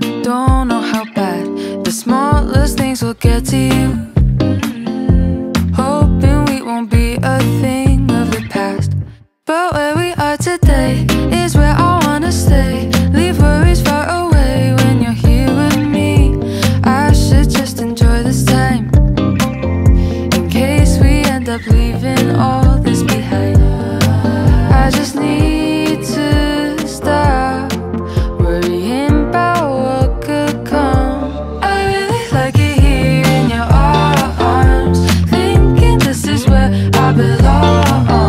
don't know how bad. The smallest things will get to you. Hoping we won't be a thing of the past. But where we are today is where I wanna stay. Leave worries far away when you're here with me. I should just enjoy this time. In case we end up leaving all I belong